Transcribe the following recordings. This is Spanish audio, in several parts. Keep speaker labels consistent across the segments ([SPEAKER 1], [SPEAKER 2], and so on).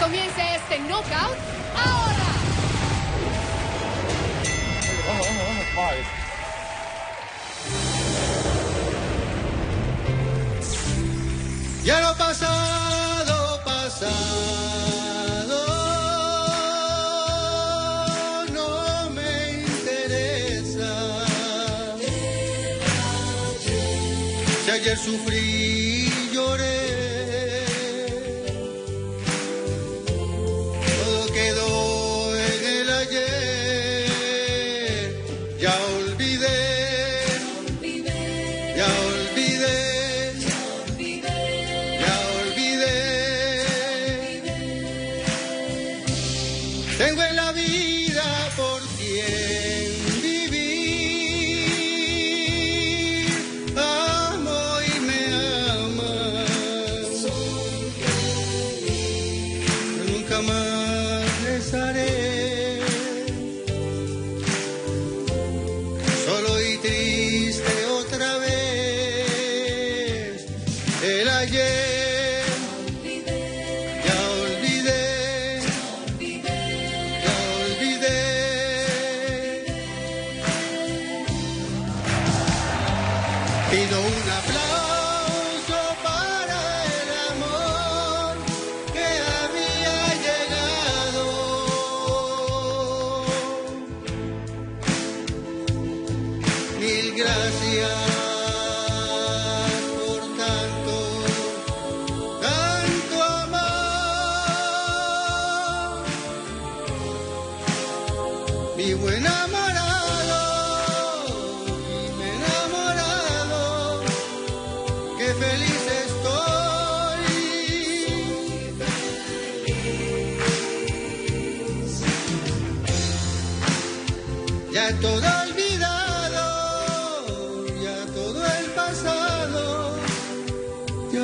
[SPEAKER 1] comience este knockout ahora.
[SPEAKER 2] Ya lo pasado, pasado, no me interesa. Si ayer sufrí, lloré.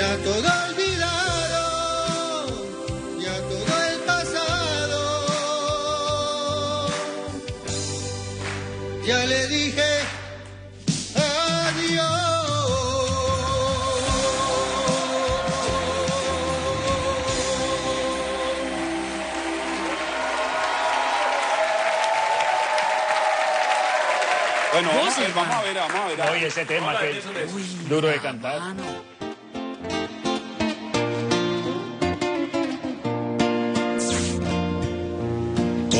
[SPEAKER 2] Ya todo olvidado, ya todo el pasado. Ya le dije adiós.
[SPEAKER 3] Bueno, vamos a ver, vamos a ver, vamos a ver.
[SPEAKER 4] Oye, ese tema que es duro de cantar.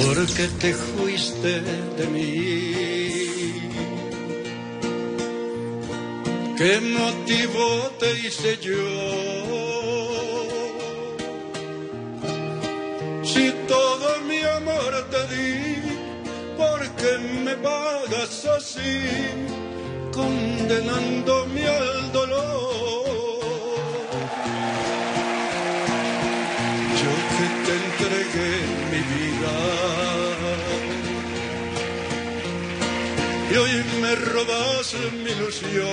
[SPEAKER 2] Porque te fuiste de mí. ¿Qué motivo te hice yo? Si todo mi amor te di, ¿por qué me pagas así, condenándome al dolor? Robas mi ilusión.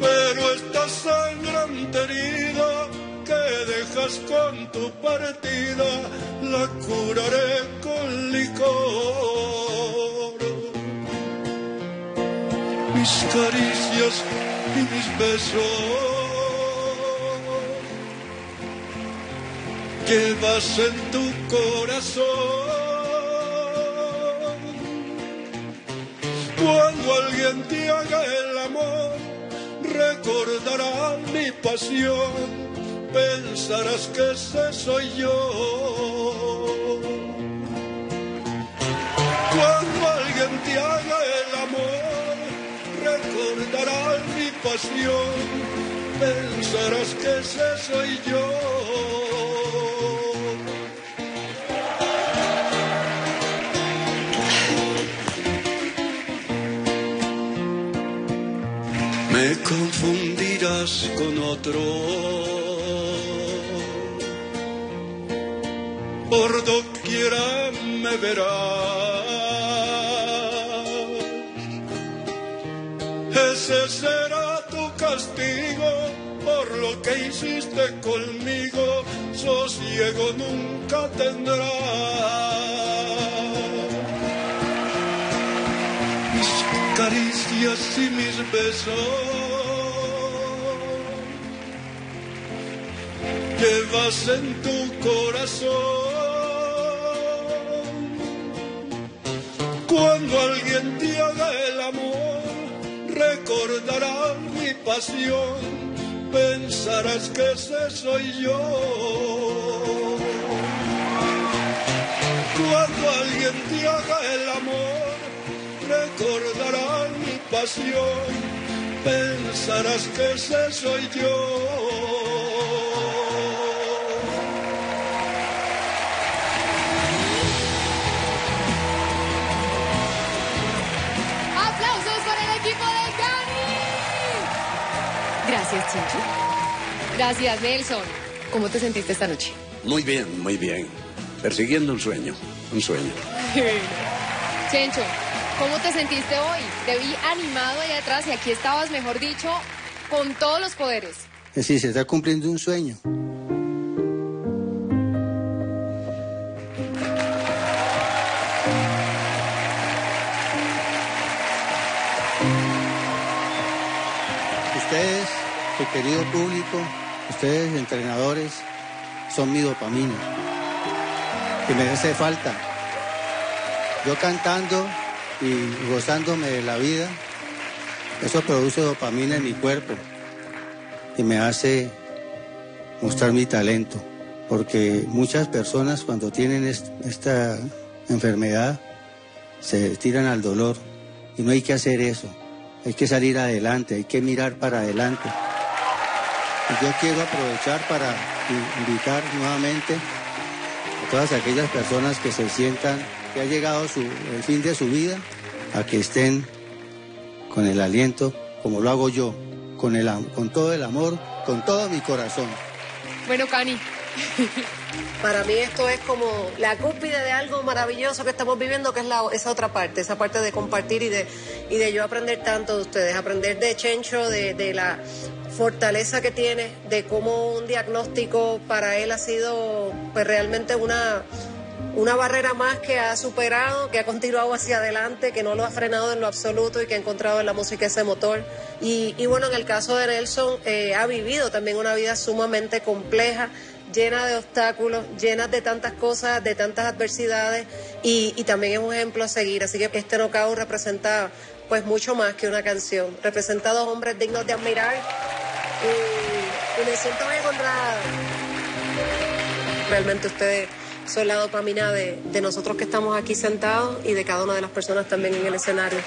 [SPEAKER 2] Pero esta sangrante herida que dejas con tu partida la curaré con licor. Mis caricias y mis besos llevas en tu corazón. Cuando alguien te haga el amor, recordará mi pasión, pensarás que ese soy yo. Cuando alguien te haga el amor,
[SPEAKER 5] recordarás mi pasión, pensarás que ese soy yo. Me confundirás con otro. Por doquiera me verás. Ese será tu castigo por lo que hiciste conmigo. Sosiego nunca tendrás. Y mis besos llevas en tu corazón. Cuando alguien te haga el amor, recordarás mi pasión, pensarás que ese soy yo. Cuando alguien te haga el amor, recordarás mi pasión, pensarás que ese soy yo.
[SPEAKER 1] ¡Aplausos para el equipo de Cani! Gracias, Chencho. Gracias, Nelson. ¿Cómo te sentiste esta noche?
[SPEAKER 6] Muy bien, muy bien. Persiguiendo un sueño, un sueño.
[SPEAKER 1] Chencho, ¿cómo te sentiste hoy? Te vi animado allá atrás y aquí estabas, mejor dicho, con todos los poderes.
[SPEAKER 2] Es decir, se está cumpliendo un sueño. Ustedes, su querido público, ustedes entrenadores, son mi dopamina, que me hace falta. Yo cantando y gozándome de la vida, eso produce dopamina en mi cuerpo y me hace mostrar mi talento. Porque muchas personas cuando tienen est- esta enfermedad se tiran al dolor y no hay que hacer eso. Hay que salir adelante, hay que mirar para adelante. Y yo quiero aprovechar para in- invitar nuevamente a todas aquellas personas que se sientan que ha llegado su, el fin de su vida a que estén con el aliento como lo hago yo, con, el, con todo el amor, con todo mi corazón.
[SPEAKER 1] Bueno, Cani,
[SPEAKER 7] Para mí esto es como la cúspide de algo maravilloso que estamos viviendo, que es la, esa otra parte, esa parte de compartir y de, y de yo aprender tanto de ustedes, aprender de Chencho, de, de la fortaleza que tiene, de cómo un diagnóstico para él ha sido pues realmente una, una barrera más que ha superado, que ha continuado hacia adelante, que no lo ha frenado en lo absoluto y que ha encontrado en la música ese motor. Y, bueno, en el caso de Nelson, eh, ha vivido también una vida sumamente compleja, llena de obstáculos, llena de tantas cosas, de tantas adversidades y, y también es un ejemplo a seguir. Así que este knockout representa pues mucho más que una canción. Representa a dos hombres dignos de admirar y, y me siento bien honrada. Realmente ustedes son la dopamina de, de nosotros que estamos aquí sentados y de cada una de las personas también en el escenario.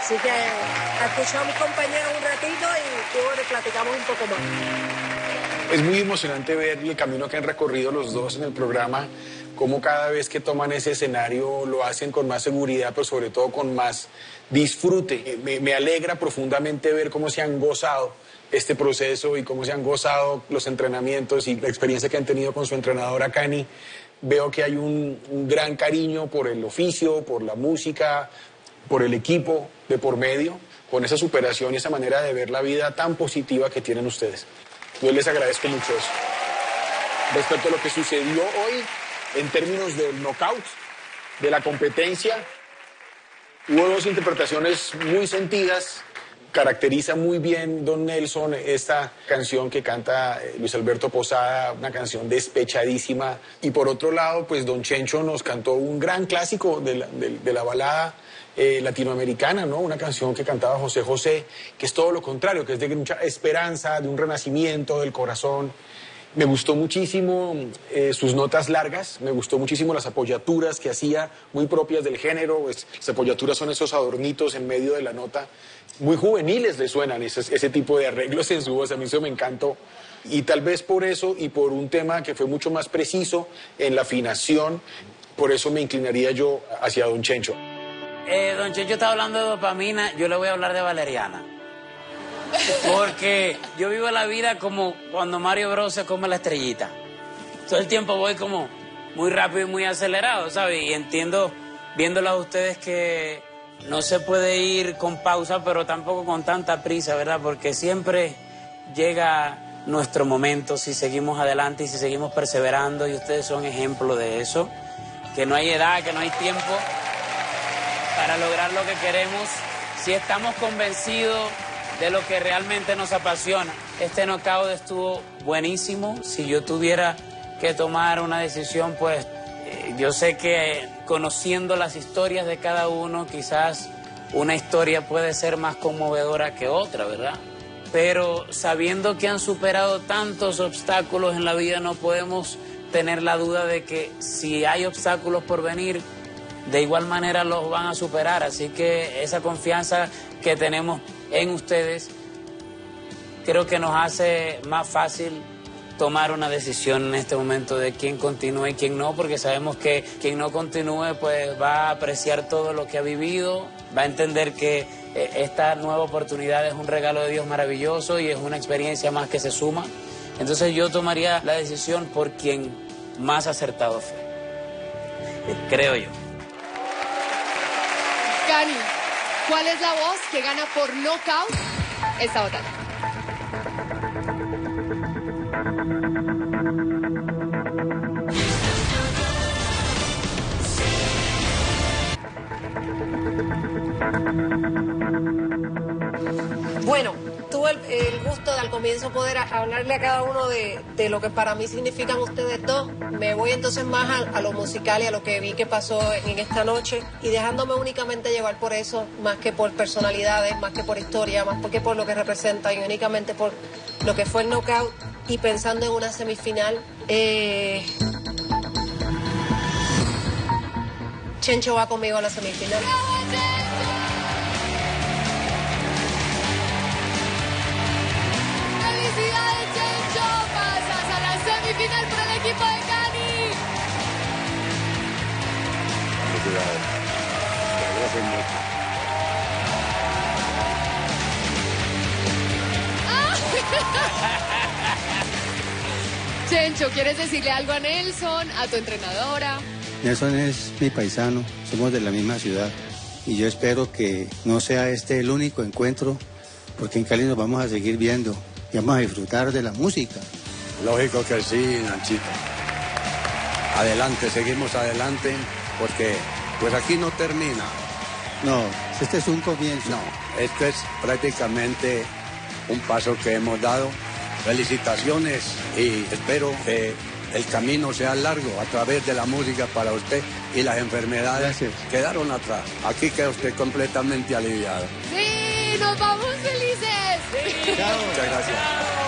[SPEAKER 7] Así que a escuchar a mis compañeros un ratito y, y bueno, platicamos un poco más.
[SPEAKER 3] Es muy emocionante ver el camino que han recorrido los dos en el programa, cómo cada vez que toman ese escenario lo hacen con más seguridad, pero sobre todo con más disfrute. Me, me alegra profundamente ver cómo se han gozado este proceso y cómo se han gozado los entrenamientos y la experiencia que han tenido con su entrenadora Cani. Veo que hay un, un gran cariño por el oficio, por la música, por el equipo de por medio, con esa superación y esa manera de ver la vida tan positiva que tienen ustedes. Yo les agradezco mucho eso. Respecto a lo que sucedió hoy, en términos del knockout, de la competencia, hubo dos interpretaciones muy sentidas. Caracteriza muy bien Don Nelson esta canción que canta eh, Luis Alberto Posada, una canción despechadísima. Y por otro lado, pues Don Chencho nos cantó un gran clásico de la, balada eh, latinoamericana, ¿no? Una canción que cantaba José José, que es todo lo contrario, que es de mucha esperanza, de un renacimiento del corazón. Me gustó muchísimo eh, sus notas largas, me gustó muchísimo las apoyaturas que hacía, muy propias del género. Las apoyaturas son esos adornitos en medio de la nota, muy juveniles le suenan ese, ese tipo de arreglos en su voz, a mí eso me encantó. Y tal vez por eso y por un tema que fue mucho más preciso en la afinación, por eso me inclinaría yo hacia Don Chencho.
[SPEAKER 4] Eh, don Chencho está hablando de dopamina, yo le voy a hablar de valeriana. Porque yo vivo la vida como cuando Mario Bros se come la estrellita. Todo el tiempo voy como muy rápido y muy acelerado, ¿sabes? Y entiendo, viéndolo a ustedes, que no se puede ir con pausa, pero tampoco con tanta prisa, ¿verdad? Porque siempre llega nuestro momento si seguimos adelante y si seguimos perseverando, y ustedes son ejemplo de eso, que no hay edad, que no hay tiempo para lograr lo que queremos, si estamos convencidos de lo que realmente nos apasiona. Este knockout estuvo buenísimo. Si yo tuviera que tomar una decisión, pues eh, yo sé que conociendo las historias de cada uno, quizás una historia puede ser más conmovedora que otra, ¿verdad? Pero sabiendo que han superado tantos obstáculos en la vida, no podemos tener la duda de que si hay obstáculos por venir, de igual manera los van a superar. Así que esa confianza que tenemos en ustedes, creo que nos hace más fácil tomar una decisión en este momento de quién continúa y quién no, porque sabemos que quien no continúe pues va a apreciar todo lo que ha vivido, va a entender que eh, esta nueva oportunidad es un regalo de Dios maravilloso y es una experiencia más que se suma. Entonces yo tomaría la decisión por quien más acertado fue, creo yo.
[SPEAKER 1] Cani, ¿cuál es la voz que gana por knockout esta batalla?
[SPEAKER 7] Bueno, tuve el, el gusto de al comienzo poder a- hablarle a cada uno de, de lo que para mí significan ustedes dos. Me voy entonces más a, a lo musical y a lo que vi que pasó en esta noche y dejándome únicamente llevar por eso, más que por personalidades, más que por historia, más que por lo que representa y únicamente por lo que fue el knockout y pensando en una semifinal. eh, Chencho va conmigo a la semifinal.
[SPEAKER 1] Por el equipo de
[SPEAKER 6] mucho.
[SPEAKER 1] Chencho, ¿quieres decirle algo a Nelson, a tu entrenadora?
[SPEAKER 2] Nelson es mi paisano, somos de la misma ciudad y yo espero que no sea este el único encuentro porque en Cali nos vamos a seguir viendo y vamos a disfrutar de la música.
[SPEAKER 6] Lógico que sí, Nachito. Adelante, seguimos adelante, porque pues aquí no termina.
[SPEAKER 2] No, este es un comienzo.
[SPEAKER 6] No, esto es prácticamente un paso que hemos dado. Felicitaciones y espero que el camino sea largo a través de la música para usted y las enfermedades
[SPEAKER 2] Gracias.
[SPEAKER 6] quedaron atrás. Aquí queda usted completamente aliviado.
[SPEAKER 1] ¡Sí! ¡Nos vamos felices!
[SPEAKER 6] Muchas gracias.